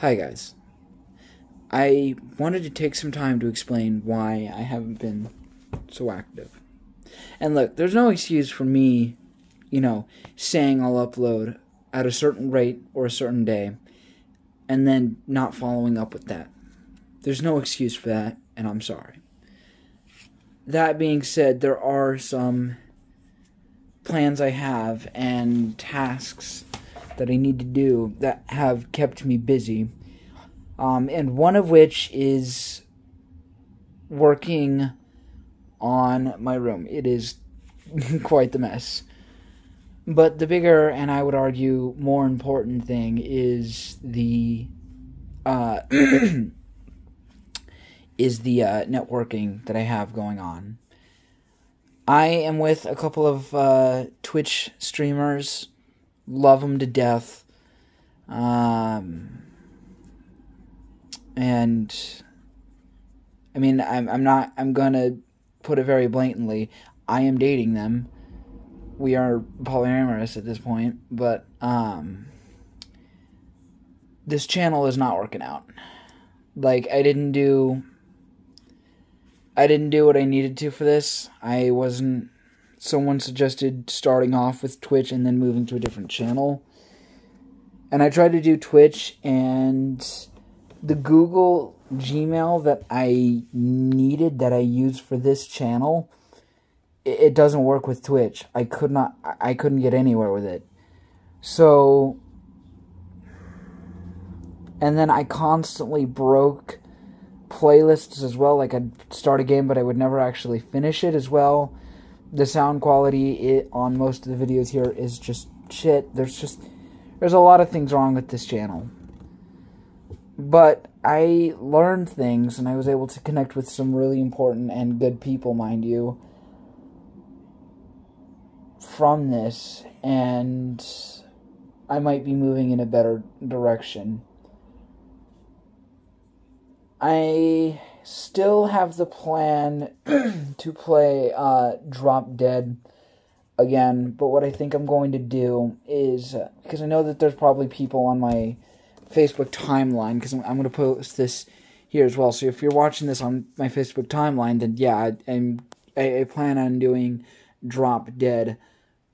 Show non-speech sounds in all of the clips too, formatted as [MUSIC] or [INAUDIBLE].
Hi, guys. I wanted to take some time to explain why I haven't been so active. And look, there's no excuse for me, you know, saying I'll upload at a certain rate or a certain day and then not following up with that. There's no excuse for that, and I'm sorry. That being said, there are some plans I have and tasks that I need to do that have kept me busy. Um, and one of which is working on my room. It is [LAUGHS] quite the mess. But the bigger and I would argue more important thing is the uh, [CLEARS THROAT] is the uh, networking that I have going on. I am with a couple of uh, Twitch streamers love them to death. Um, and I mean, I'm I'm not I'm gonna put it very blatantly. I am dating them. We are polyamorous at this point, but um, this channel is not working out. Like I didn't do. I didn't do what I needed to for this. I wasn't someone suggested starting off with Twitch and then moving to a different channel. And I tried to do Twitch, and the Google Gmail that I needed, that I used for this channel, it, it doesn't work with Twitch. I could not, I couldn't get anywhere with it. So, and then I constantly broke playlists as well. Like I'd start a game, but I would never actually finish it as well the sound quality it, on most of the videos here is just shit. There's just there's a lot of things wrong with this channel. But I learned things and I was able to connect with some really important and good people, mind you, from this and I might be moving in a better direction. I still have the plan [CLEARS THROAT] to play uh, Drop Dead again, but what I think I'm going to do is uh, because I know that there's probably people on my Facebook timeline because I'm, I'm going to post this here as well. So if you're watching this on my Facebook timeline, then yeah, I, I'm, I, I plan on doing Drop Dead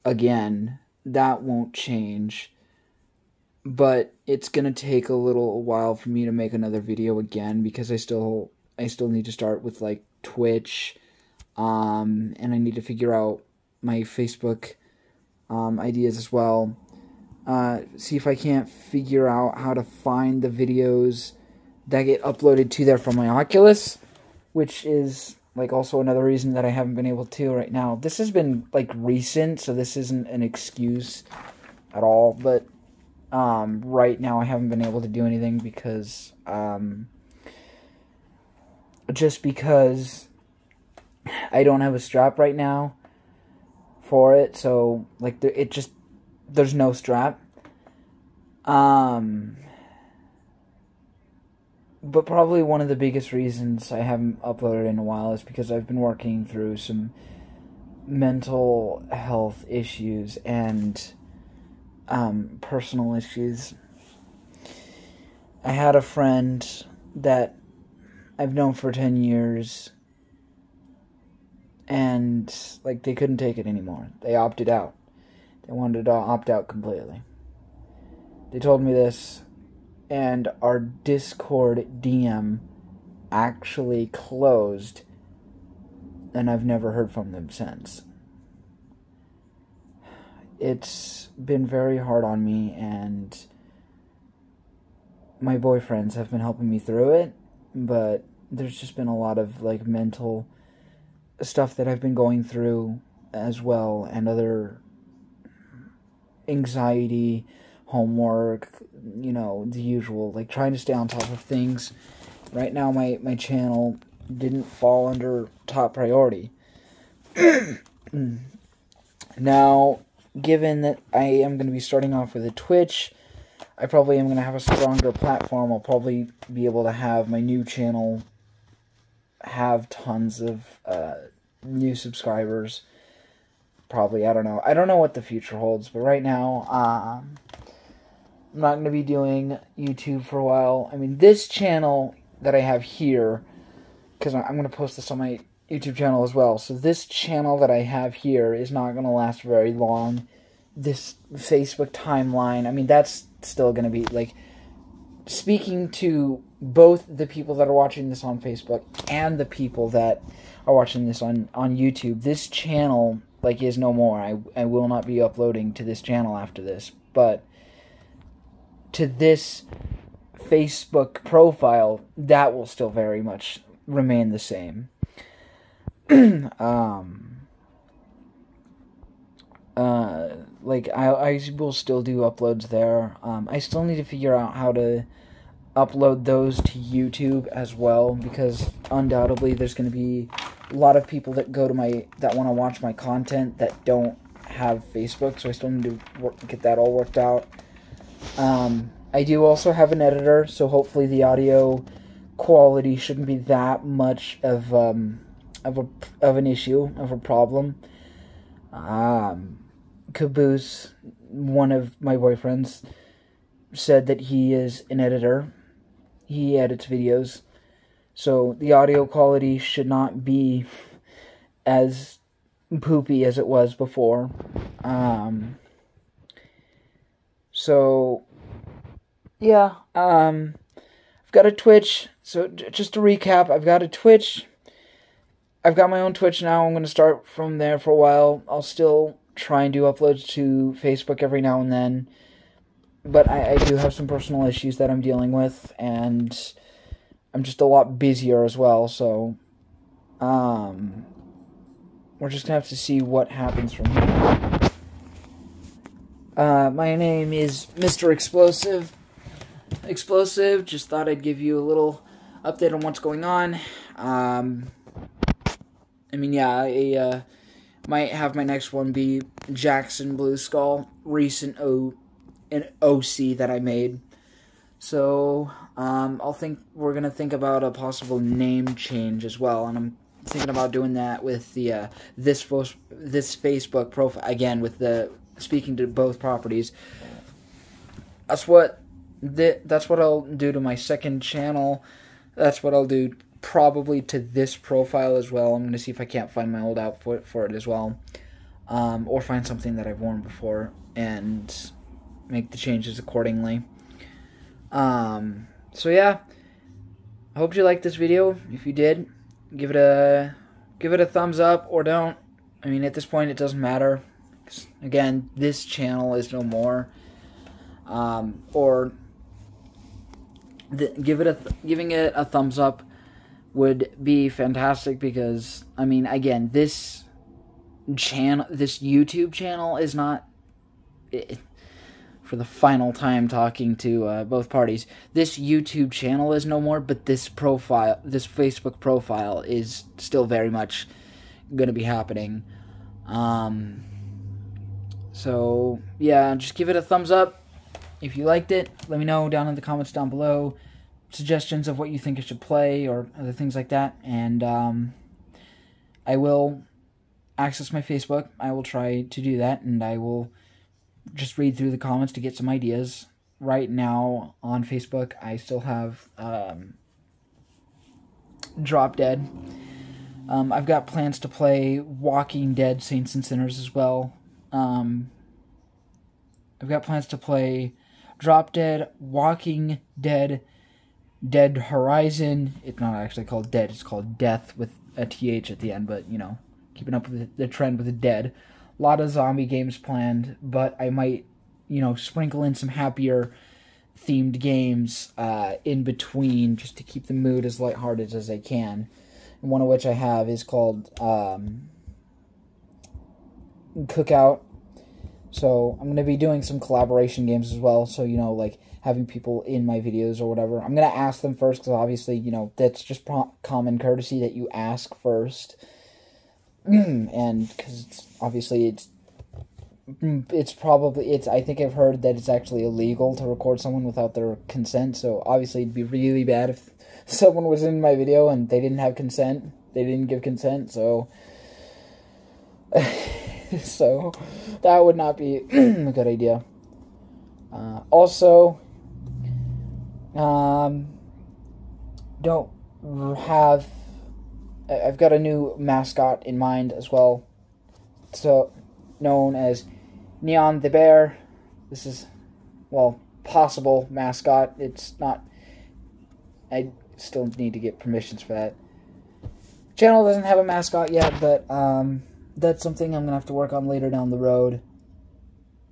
again. That won't change but it's gonna take a little while for me to make another video again because I still I still need to start with like Twitch, um, and I need to figure out my Facebook um, ideas as well. Uh, see if I can't figure out how to find the videos that get uploaded to there from my Oculus, which is like also another reason that I haven't been able to right now. This has been like recent, so this isn't an excuse at all, but um, right now I haven't been able to do anything because um, just because I don't have a strap right now for it, so like it just there's no strap. Um but probably one of the biggest reasons I haven't uploaded in a while is because I've been working through some mental health issues and um, personal issues. I had a friend that I've known for 10 years and like they couldn't take it anymore. They opted out. They wanted to opt out completely. They told me this and our Discord DM actually closed and I've never heard from them since. It's been very hard on me and my boyfriends have been helping me through it, but there's just been a lot of like mental stuff that I've been going through as well and other anxiety, homework, you know, the usual, like trying to stay on top of things. Right now my my channel didn't fall under top priority. [CLEARS THROAT] now, given that I am going to be starting off with a Twitch, I probably am going to have a stronger platform. I'll probably be able to have my new channel have tons of uh, new subscribers. Probably, I don't know. I don't know what the future holds, but right now, um, I'm not going to be doing YouTube for a while. I mean, this channel that I have here, because I'm going to post this on my YouTube channel as well. So this channel that I have here is not going to last very long. This Facebook timeline, I mean, that's still going to be like speaking to both the people that are watching this on Facebook and the people that are watching this on on YouTube. This channel like is no more. I I will not be uploading to this channel after this, but to this Facebook profile, that will still very much remain the same. [CLEARS THROAT] um, uh, like I, I will still do uploads there. Um, I still need to figure out how to upload those to YouTube as well because undoubtedly there's going to be a lot of people that go to my that want to watch my content that don't have Facebook, so I still need to work, get that all worked out. Um, I do also have an editor, so hopefully the audio quality shouldn't be that much of um, of a of an issue of a problem. Um, Caboose, one of my boyfriends, said that he is an editor. He edits videos, so the audio quality should not be as poopy as it was before. Um, so yeah, um, I've got a Twitch. So just to recap, I've got a Twitch. I've got my own Twitch now. I'm going to start from there for a while. I'll still try and do uploads to Facebook every now and then. But I, I do have some personal issues that I'm dealing with, and I'm just a lot busier as well, so um, we're just to have to see what happens from here. Uh, my name is Mr. Explosive. Explosive, just thought I'd give you a little update on what's going on. Um, I mean, yeah, I uh, might have my next one be Jackson Blue Skull, recent O an OC that I made. So, um, I'll think we're gonna think about a possible name change as well, and I'm thinking about doing that with the uh, this this Facebook profile again with the speaking to both properties. That's what th- that's what I'll do to my second channel. That's what I'll do probably to this profile as well. I'm going to see if I can't find my old outfit for it as well. Um, or find something that I've worn before and make the changes accordingly. Um, so yeah, I hope you liked this video. If you did, give it a give it a thumbs up or don't. I mean, at this point, it doesn't matter. Again, this channel is no more. Um, or give it a giving it a thumbs up would be fantastic because I mean again this channel this YouTube channel is not it, for the final time talking to uh, both parties this YouTube channel is no more but this profile this Facebook profile is still very much going to be happening. Um so yeah just give it a thumbs up. If you liked it, let me know down in the comments down below suggestions of what you think I should play or other things like that. And um, I will access my Facebook. I will try to do that, and I will just read through the comments to get some ideas. Right now on Facebook, I still have um, Drop Dead. Um, I've got plans to play Walking Dead Saints and Sinners as well. Um, I've got plans to play Drop Dead, Walking Dead, Dead Horizon. It's not actually called Dead, it's called Death with a TH at the end, but you know, keeping up with the trend with the Dead. A lot of zombie games planned, but I might, you know, sprinkle in some happier themed games uh, in between just to keep the mood as lighthearted as I can. And one of which I have is called um, Cookout so I'm going to be doing some collaboration games as well. So, you know, like having people in my videos or whatever. I'm going to ask them first because obviously, you know, that's just common courtesy that you ask first. [CLEARS THROAT] and because it's, obviously it's it's probably it's i think i've heard that it's actually illegal to record someone without their consent so obviously it'd be really bad if [LAUGHS] someone was in my video and they didn't have consent they didn't give consent so [LAUGHS] so that would not be [CLEARS THROAT] a good idea. Uh, also, um, don't have. I've got a new mascot in mind as well. So, known as Neon the Bear. This is, well, possible mascot. It's not. I still need to get permissions for that. Channel doesn't have a mascot yet, but um, that's something I'm gonna have to work on later down the road.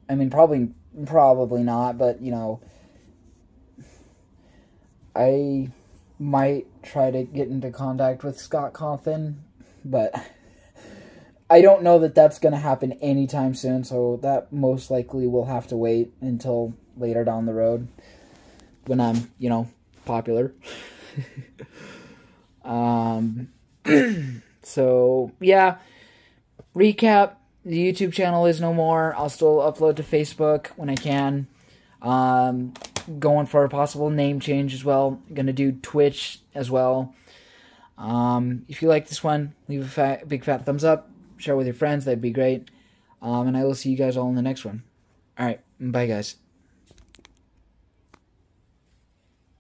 I mean, probably, probably not, but you know, I might try to get into contact with Scott Cawthon, but [LAUGHS] I don't know that that's going to happen anytime soon, so that most likely will have to wait until later down the road when I'm, you know, popular. [LAUGHS] um, [CLEARS THROAT] so, yeah, recap the YouTube channel is no more. I'll still upload to Facebook when I can. Um, going for a possible name change as well. Gonna do Twitch as well. Um, if you like this one, leave a fat, big fat thumbs up. Share with your friends. That'd be great. Um, and I will see you guys all in the next one. All right. Bye, guys.